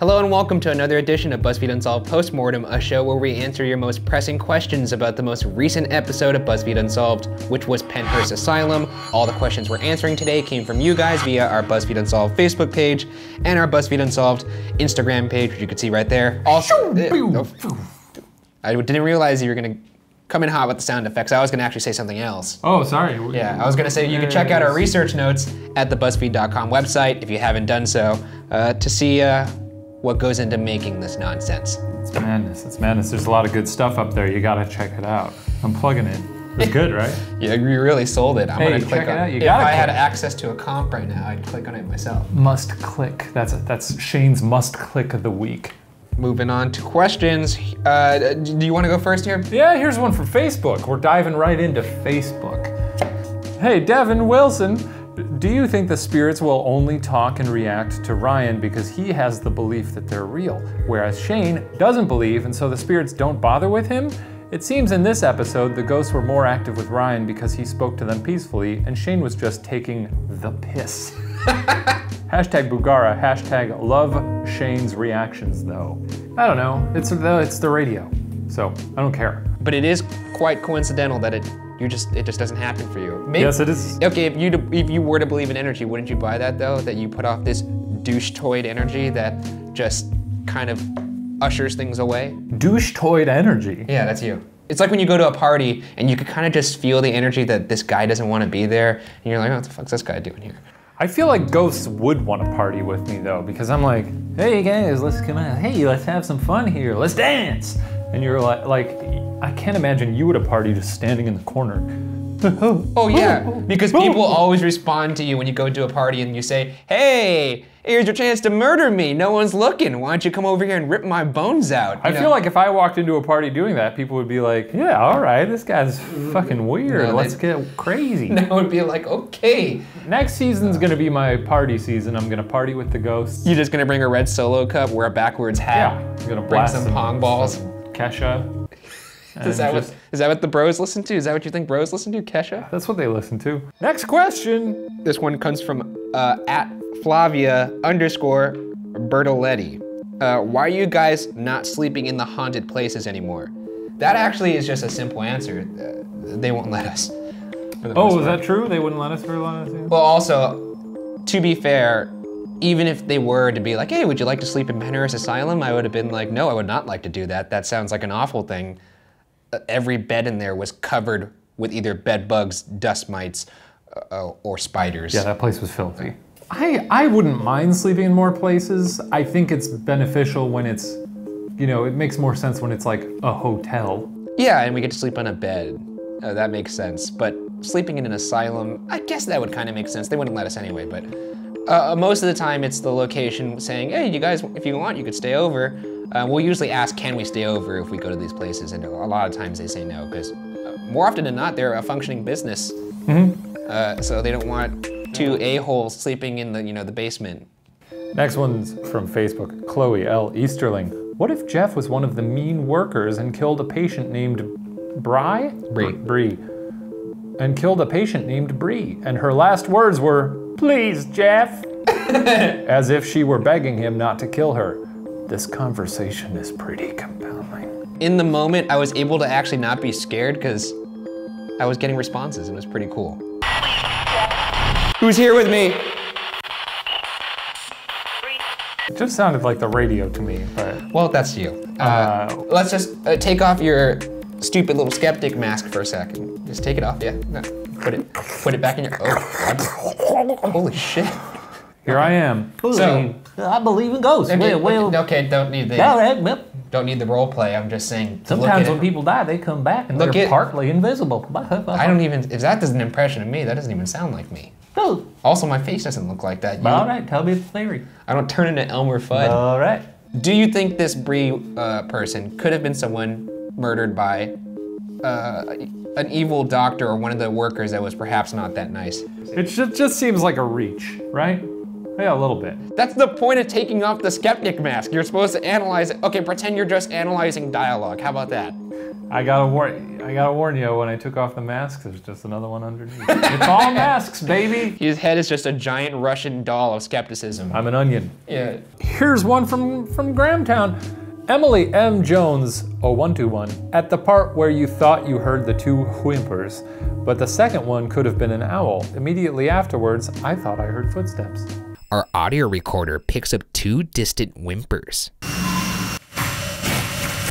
Hello and welcome to another edition of BuzzFeed Unsolved Postmortem, a show where we answer your most pressing questions about the most recent episode of BuzzFeed Unsolved, which was Pennhurst Asylum. All the questions we're answering today came from you guys via our BuzzFeed Unsolved Facebook page and our BuzzFeed Unsolved Instagram page, which you can see right there. Also, I didn't realize you were gonna come in hot with the sound effects. I was gonna actually say something else. Oh, sorry. Yeah, I was gonna say you can check out our research notes at the BuzzFeed.com website if you haven't done so uh, to see uh, what goes into making this nonsense. It's madness. It's madness. There's a lot of good stuff up there. You gotta check it out. I'm plugging it. It's good, right? Yeah, you really sold it. I'm Hey, gonna click it on. You If I had access to a comp right now, I'd click on it myself. Must click. That's that's Shane's must click of the week. Moving on to questions. Uh, do you want to go first here? Yeah, here's one from Facebook. We're diving right into Facebook. Hey, Devin Wilson, do you think the spirits will only talk and react to Ryan because he has the belief that they're real, whereas Shane doesn't believe and so the spirits don't bother with him? It seems in this episode the ghosts were more active with Ryan because he spoke to them peacefully and Shane was just taking the piss. hashtag Bugara, hashtag love Shane's reactions though. I don't know, it's the, it's the radio, so I don't care. But it is quite coincidental that it you just it just doesn't happen for you. Maybe, Yes, it is. Okay, if you if you were to believe in energy, wouldn't you buy that though? That you put off this douche-toid energy that just kind of ushers things away. douche-toid energy. Yeah, that's you. It's like when you go to a party and you could kind of just feel the energy that this guy doesn't want to be there, and you're like, oh, what the fuck's this guy doing here? I feel like ghosts would want to party with me though, because I'm like, hey guys, let's come out. Hey, let's have some fun here. Let's dance. And you're like, like, I can't imagine you at a party just standing in the corner. Oh yeah, because people always respond to you when you go to a party and you say, "Hey, here's your chance to murder me. No one's looking. Why don't you come over here and rip my bones out?" I know? feel like if I walked into a party doing that, people would be like, yeah, all right, this guy's fucking mm-hmm. weird. No, let's get crazy. that would be like, "Okay, Next season's gonna be my party season. I'm gonna party with the ghosts. You're just gonna bring a red solo cup, wear a backwards hat, Yeah, I'm gonna bring some pong balls." Kesha. Is that just- what is that what the bros listen to? Is that what you think bros listen to, Kesha? That's what they listen to. Next question. This one comes from uh, at Flavia underscore Bertoletti. Uh, why are you guys not sleeping in the haunted places anymore? That actually is just a simple answer. Uh, they won't let us. for the most Oh, is part. that true? They wouldn't let us for a lot of Well, also, to be fair, even if they were to be like, hey, would you like to sleep in Pennhurst Asylum? I would have been like, no, I would not like to do that. That sounds like an awful thing. Uh, Every bed in there was covered with either bed bugs, dust mites, uh, or spiders. Yeah, that place was filthy. I I wouldn't mind sleeping in more places. I think it's beneficial when it's, you know, it makes more sense when it's like a hotel. Yeah, and we get to sleep on a bed. Uh, that makes sense. But sleeping in an asylum, I guess that would kind of make sense. They wouldn't let us anyway. But uh, most of the time, it's the location saying, "Hey, you guys, if you want, you could stay over." Uh, we'll usually ask, "Can we stay over if we go to these places?" And a lot of times they say no because uh, more often than not, they're a functioning business. Uh, so they don't want two a holes sleeping in the you know the basement. Next one's from Facebook, Chloe L. Easterling. What if Jeff was one of the mean workers and killed a patient named Bry? Bree. Bree. And killed a patient named Bree. And her last words were, Please, Jeff. As if she were begging him not to kill her. This conversation is pretty compelling. In the moment, I was able to actually not be scared because I was getting responses and it was pretty cool. Who's here with me? It just sounded like the radio to me, but Well, that's you. Uh, Uh, let's just uh, take off your stupid little skeptic mask for a second. Just take it off, yeah. No, put it, put it back in your. Oh, holy shit. here I am. So, I believe in ghosts. okay, well, well, okay, don't need the all right, well, don't need the role play. I'm just saying. look sometimes at when it. people die, they come back and Look they're at- partly invisible. I don't even. If that does an impression of me, that doesn't even sound like me. Oh, Also, my face doesn't look like that. You- all right, tell me the theory. I don't turn into Elmer Fudd. All right. Do you think this Bree uh, person could have been someone murdered by uh, an evil doctor or one of the workers that was perhaps not that nice? It just, just seems like a reach, right? Yeah, a little bit. That's the point of taking off the skeptic mask. You're supposed to analyze it. Okay, pretend you're just analyzing dialogue. How about that? I gotta warn. I gotta warn you. When I took off the mask, there's just another one underneath. it's all masks, baby. His head is just a giant Russian doll of skepticism. I'm an onion. yeah. Here's one from from Grahamtown. Emily M. Jones, 0121, at the part where you thought you heard the two whimpers, but the second one could have been an owl. Immediately afterwards, I thought I heard footsteps. Our audio recorder picks up two distant whimpers.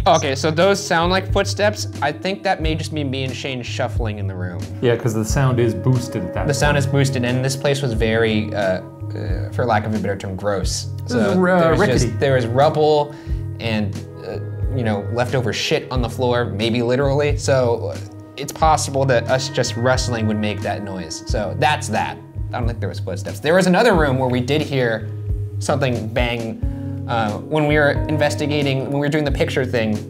Okay, so those sound like footsteps. I think that may just be me and Shane shuffling in the room. Yeah, because the sound is boosted at that. The sound is boosted, and this place was very, uh, uh, for lack of a better term, gross. So is, uh, there was rickety. just there was rubble and uh, you know leftover shit on the floor, maybe literally. So uh, it's possible that us just wrestling would make that noise. So that's that. I don't think there was footsteps. There was another room where we did hear something bang uh, when we were investigating when we were doing the picture thing.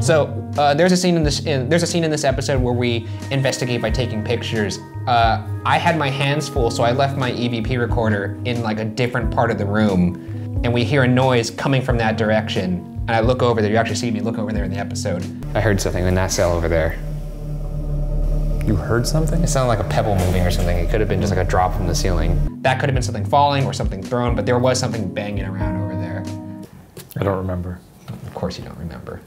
So uh, there's a scene in this. In, there's a scene in this episode where we investigate by taking pictures. Uh, I had my hands full, so I left my EVP recorder in like a different part of the room, and we hear a noise coming from that direction. And I look over there. You actually see me look over there in the episode. I heard something in that cell over there. you heard something? It sounded like a pebble moving or something. It could have been just like a drop from the ceiling. That could have been something falling or something thrown, but there was something banging around over there. I don't remember. Of course, you don't remember.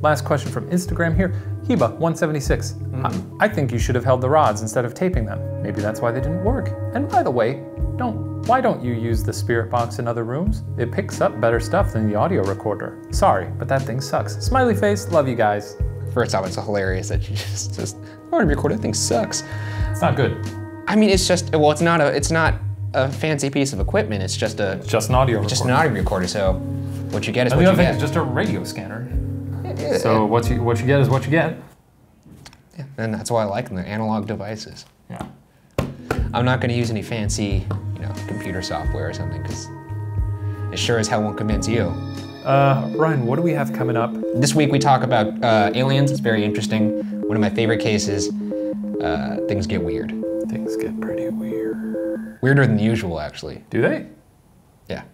Last question from Instagram here. Heba176. Mm-hmm. I, I think you should have held the rods instead of taping them. Maybe that's why they didn't work. And by the way, don't why don't you use the spirit box in other rooms? It picks up better stuff than the audio recorder. Sorry, but that thing sucks. Smiley face, love you guys. First off, it's hilarious that you just just oh, the recorder thing sucks. It's not good. I mean, it's just well, it's not a it's not a fancy piece of equipment. It's just a It's just an audio recorder. just an audio recorder. So what you get is And what the other thing is just a radio scanner. Yeah, So what you what you get is what you get. yeah, and that's why I like them. They're analog devices. Yeah. I'm not going to use any fancy, you know, computer software or something because it sure as hell won't convince you. Uh, Ryan, what do we have coming up? This week we talk about uh, aliens. It's very interesting. One of my favorite cases. Uh, things get weird. Things get pretty weird. Weirder than usual, actually. Do they? Yeah.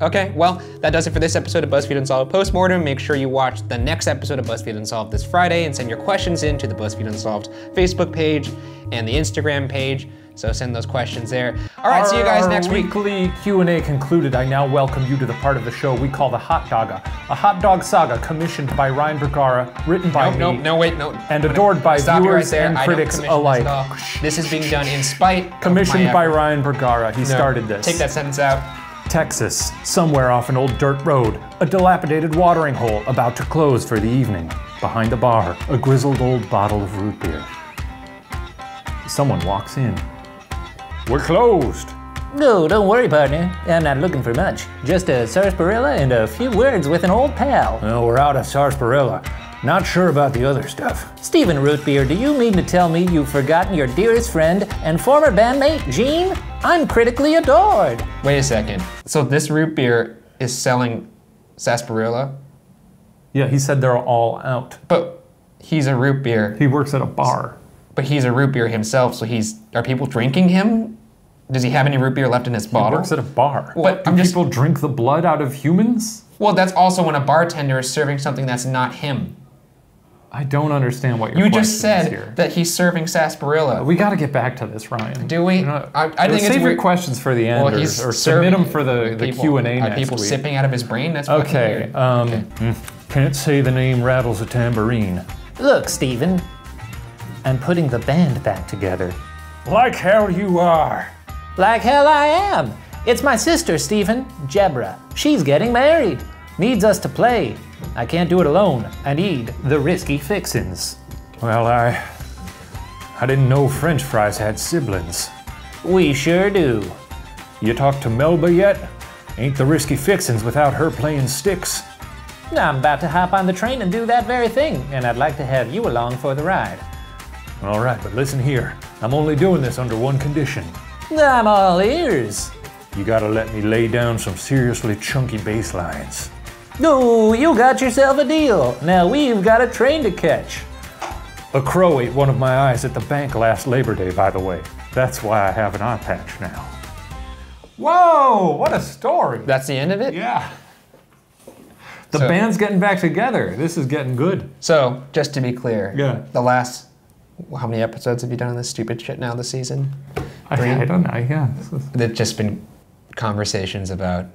Okay, well, that does it for this episode of BuzzFeed Unsolved Postmortem. Make sure you watch the next episode of BuzzFeed Unsolved this Friday and send your questions in to the BuzzFeed Unsolved Facebook page and the Instagram page. So send those questions there. All right, see you guys next week. Weekly Q&A concluded. I now welcome you to the part of the show we call the Hot Dogga, a hot dog saga commissioned by Ryan Bergara, written by No, me, no, no, wait, no. and adored by you right viewers and critics this alike. all. This is being done in spite. of Commissioned by. Ryan Bergara. He No, started this. Take that sentence out. Texas, somewhere off an old dirt road, a dilapidated watering hole about to close for the evening. Behind the bar, a grizzled old bottle of root beer. Someone walks in. We're closed. No, don't worry, partner. I'm not looking for much. Just a sarsaparilla and a few words with an old pal. No, we're out of sarsaparilla. Not sure about the other stuff. Stephen Rootbeer, do you mean to tell me you've forgotten your dearest friend and former bandmate, Gene? I'm critically adored. Wait a second. So this root beer is selling sarsaparilla, Yeah, he said they're all out. but he's a root beer. He works at a bar. But he's a root beer himself, so he's. Are people drinking him? Does he have any root beer left in his He bottle? works at a bar. But Do I'm just- people drink the blood out of humans? well, that's also when a bartender is serving something that's not him. I don't understand what your You just said here. that he's serving sarsaparilla. We got to get back to this, Ryan. Do we? You know, I- I think it's save your questions for the end, well, or, he's or submit them for the, the Q and A Are next people week. sipping out of his brain? That's Okay. Um, Okay. Can't say the name rattles a tambourine. Look, Stephen, I'm putting the band back together. Like hell you are. Like hell I am. It's my sister, Stephen, Jebra. She's getting married. Needs us to play. I can't do it alone. I need the risky fixins. Well, I I didn't know French fries had siblings. We sure do. You talked to Melba yet? Ain't the risky fixins without her playing sticks. I'm about to hop on the train and do that very thing, and I'd like to have you along for the ride. All right, but listen here. I'm only doing this under one condition. I'm all ears. You gotta let me lay down some seriously chunky bass lines. No, you got yourself a deal. Now we've got a train to catch. A crow ate one of my eyes at the bank last Labor Day, by the way. That's why I have an eye patch now. Whoa, what a story. That's the end of it? Yeah. The So- band's getting back together. This is getting good. So, just to be clear, Yeah. the last, how many episodes have you done on this stupid shit now this season? I, Three? I don't know. Yeah. is- There's just been conversations about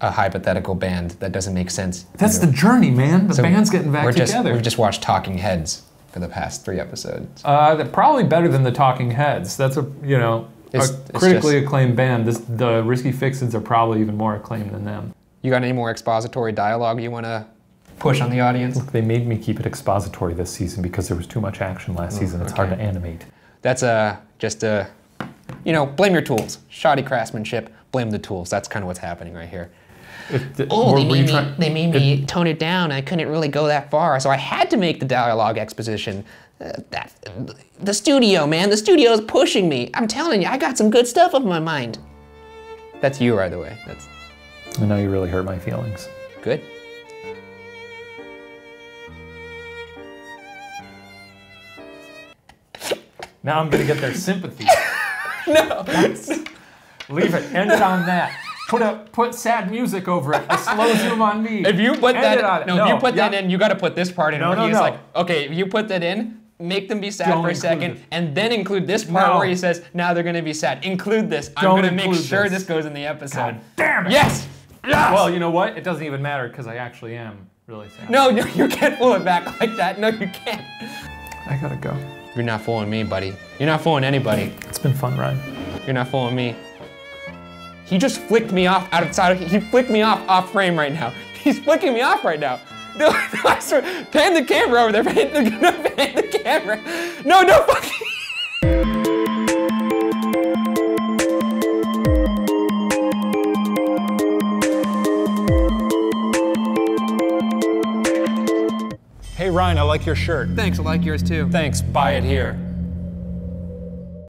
a hypothetical band that doesn't make sense. That's the journey, man. The So band's getting back we're just, together. We've just watched Talking Heads for the past three episodes. Uh, they're probably better than the Talking Heads. That's a you know It's- a critically just- acclaimed band. This, the Risky Fixins are probably even more acclaimed than them. You got any more expository dialogue you want to push on the audience? Look, they made me keep it expository this season because there was too much action last season. It's hard to animate. That's uh, just a, you know, blame your tools. Shoddy craftsmanship, blame the tools. That's kind of what's happening right here. The- Oh, they made, me, they made me tone it down. I couldn't really go that far, so I had to make the dialogue exposition. Uh, that the studio, man, the studio is pushing me. I'm telling you, I got some good stuff on my mind. That's you, by the way. That's I know you really hurt my feelings. good. Now I'm gonna get their sympathy. no. Leave it. End it on that. Put a put sad music over it. A slow zoom on me. If you put End that, it. no, if you put that in, you got to put this part in. No, where no, he's no. like, okay, if you put that in, make them be sad Don't for a second, it. and then include this part No. where he says, now they're gonna be sad. Include this. I'm gonna make sure this. this. goes in the episode. God damn it. Yes. Yes. Well, you know what? It doesn't even matter because I actually am really sad. No, no, you can't pull it back like that. No, you can't. I gotta go. You're not fooling me, buddy. You're not fooling anybody. It's been fun, Ryan. You're not fooling me. He just flicked me off outside. He flicked me off off frame right now. He's flicking me off right now. No, no, I swear. Pan the camera over there. Pan the, pan the camera. No, no, fucking. Like your shirt. Thanks. I like yours too. Thanks. Buy it here.